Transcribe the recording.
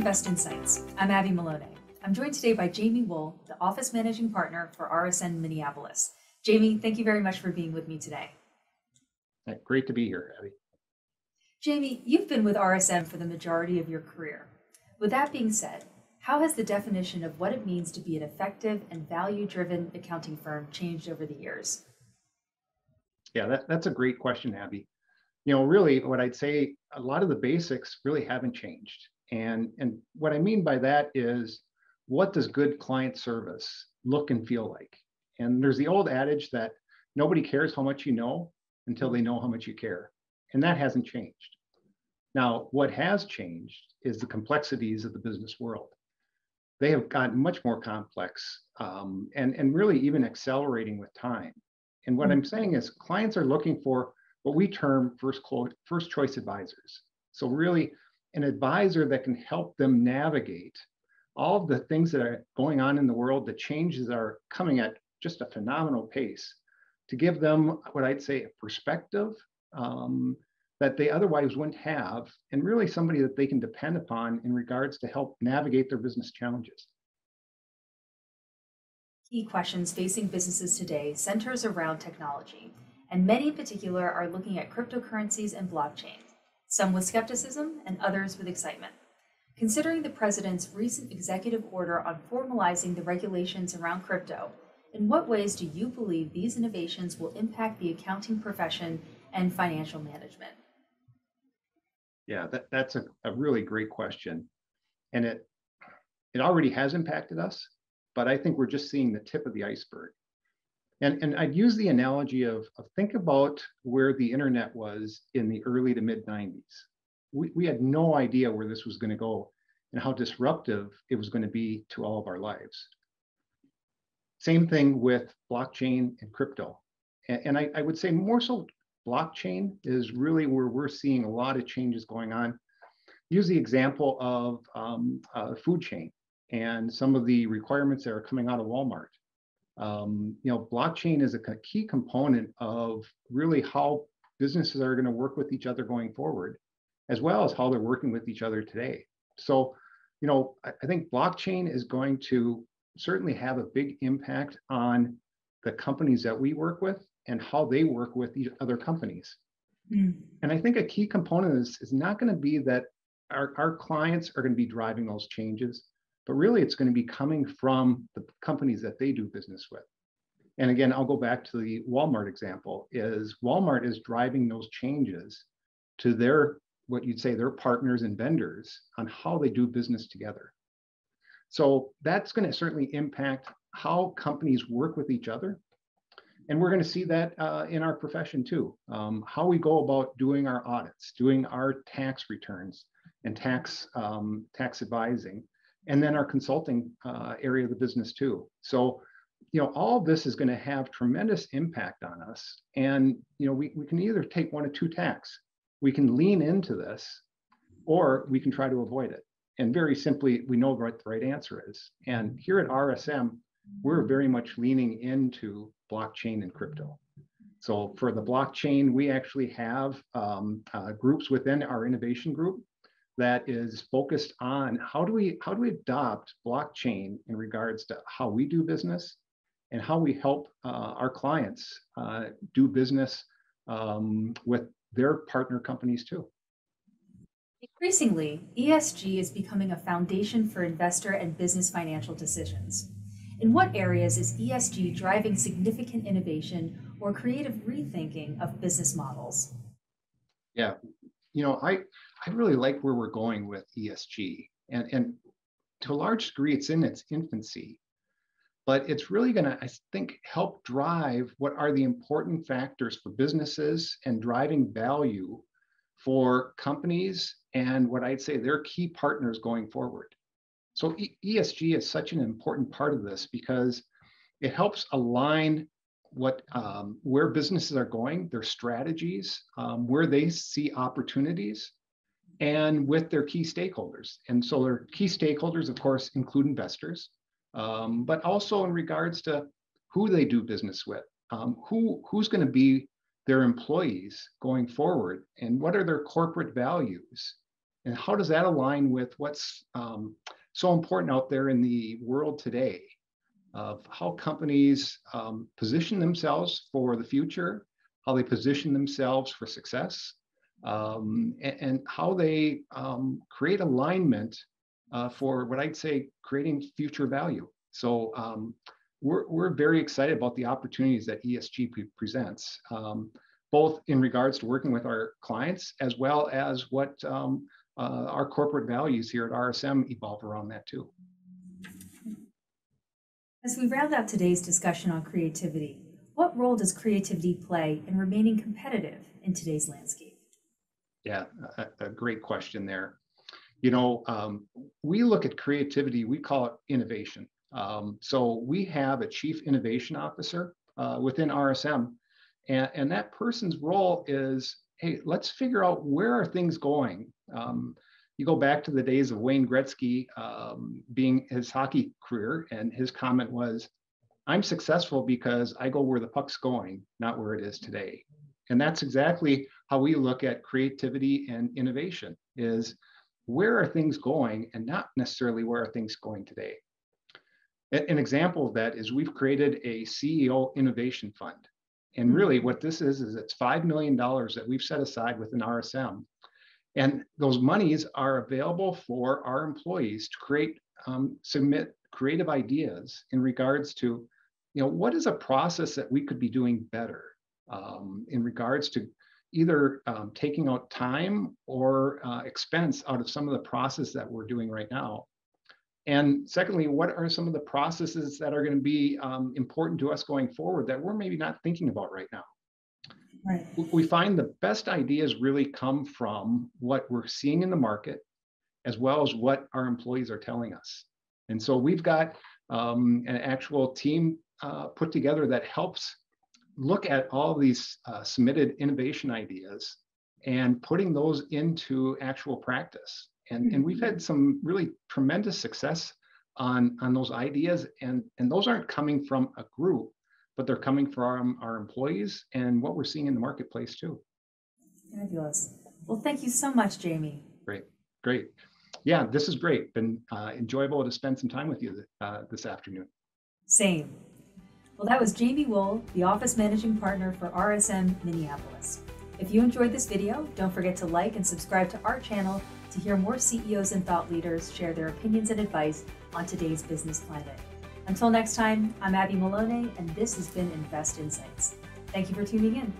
Invest Insights. I'm Abby Maloney. I'm joined today by Jamie Woell, the Office Managing Partner for RSM Minneapolis. Jamie, thank you very much for being with me today. Great to be here, Abby. Jamie, you've been with RSM for the majority of your career. With that being said, how has the definition of what it means to be an effective and value driven accounting firm changed over the years? Yeah, that, that's a great question, Abby. You know, really, what I'd say, a lot of the basics really haven't changed. And, and what I mean by that is, what does good client service look and feel like? And there's the old adage that nobody cares how much you know until they know how much you care. And that hasn't changed. Now, what has changed is the complexities of the business world. They have gotten much more complex um, and, and really even accelerating with time. And what I'm saying is clients are looking for what we term first, quote, first choice advisors. So really an advisor that can help them navigate all of the things that are going on in the world, the changes are coming at just a phenomenal pace to give them what I'd say a perspective um, that they otherwise wouldn't have, and really somebody that they can depend upon in regards to help navigate their business challenges. Key questions facing businesses today centers around technology, and many in particular are looking at cryptocurrencies and blockchain, some with skepticism and others with excitement. Considering the president's recent executive order on formalizing the regulations around crypto, in what ways do you believe these innovations will impact the accounting profession and financial management? Yeah, that, that's a, a really great question. And it it already has impacted us, but I think we're just seeing the tip of the iceberg. And, and I'd use the analogy of, of think about where the internet was in the early to mid 90s. We, we had no idea where this was going to go and how disruptive it was going to be to all of our lives. Same thing with blockchain and crypto. And, and I, I would say more so blockchain is really where we're seeing a lot of changes going on. Use the example of um, uh, food chain and some of the requirements that are coming out of Walmart. Um, you know, blockchain is a key component of really how businesses are going to work with each other going forward, as well as how they're working with each other today. So, you know, I, I think blockchain is going to certainly have a big impact on the companies that we work with and how they work with these other companies. Mm. And I think a key component is, is not going to be that our, our clients are going to be driving those changes, but really it's going to be coming from the companies that they do business with. And again, I'll go back to the Walmart example is Walmart is driving those changes to their, what you'd say, their partners and vendors on how they do business together. So that's going to certainly impact how companies work with each other and we're going to see that uh, in our profession too. Um, how we go about doing our audits, doing our tax returns and tax um, tax advising, and then our consulting uh, area of the business too. So, you know, all this is going to have tremendous impact on us. And you know, we, we can either take one of two tacks. We can lean into this, or we can try to avoid it. And very simply, we know what the right answer is. And here at RSM, we're very much leaning into blockchain and crypto. So for the blockchain, we actually have um, uh, groups within our innovation group that is focused on how do we how do we adopt blockchain in regards to how we do business and how we help uh, our clients uh, do business um, with their partner companies too. Increasingly, ESG is becoming a foundation for investor and business financial decisions. In what areas is ESG driving significant innovation or creative rethinking of business models? Yeah, you know, I, I really like where we're going with ESG. And, and to a large degree, it's in its infancy. But it's really going to, I think, help drive what are the important factors for businesses and driving value for companies and what I'd say their key partners going forward. So ESG is such an important part of this because it helps align what um, where businesses are going, their strategies, um, where they see opportunities, and with their key stakeholders. And so their key stakeholders, of course, include investors, um, but also in regards to who they do business with, um, who who's going to be their employees going forward, and what are their corporate values, And how does that align with what's um, so important out there in the world today of how companies um, position themselves for the future, how they position themselves for success, um, and, and, how they um, create alignment uh, for what I'd say creating future value. So um, we're, we're very excited about the opportunities that ESG pre presents, um, both in regards to working with our clients as well as what um, uh, our corporate values here at RSM evolve around that too. As we round out today's discussion on creativity, what role does creativity play in remaining competitive in today's landscape? Yeah, a, a great question there. You know, um, we look at creativity, we call it innovation. Um, so we have a chief innovation officer uh, within RSM, and, and that person's role is hey, let's figure out where are things going. Um, you go back to the days of Wayne Gretzky um, being his hockey career, and his comment was, I'm successful because I go where the puck's going, not where it is today. And that's exactly how we look at creativity and innovation is where are things going and not necessarily where are things going today. An example of that is we've created a CEO innovation fund. And really what this is, is it's $5 million that we've set aside within RSM. And those monies are available for our employees to create, um, submit creative ideas in regards to, you know, what is a process that we could be doing better um, in regards to either um, taking out time or uh, expense out of some of the process that we're doing right now. And secondly, what are some of the processes that are going to be um, important to us going forward that we're maybe not thinking about right now? Right. We find the best ideas really come from what we're seeing in the market, as well as what our employees are telling us. And so we've got um, an actual team uh, put together that helps look at all these uh, submitted innovation ideas and putting those into actual practice. And, and we've mm-hmm. had some really tremendous success on, on those ideas. And, and those aren't coming from a group, but they're coming from our employees and what we're seeing in the marketplace too. Fabulous. Well, thank you so much, Jamie. Great, great. Yeah, this is great. Been uh, enjoyable to spend some time with you uh, this afternoon. Same. Well, that was Jamie Woell, the Office Managing Partner for RSM Minneapolis. If you enjoyed this video, don't forget to like and subscribe to our channel to hear more CEOs and thought leaders share their opinions and advice on today's business climate. Until next time, I'm Abby Maloney, and this has been Invest Insights. Thank you for tuning in.